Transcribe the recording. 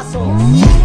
pasos.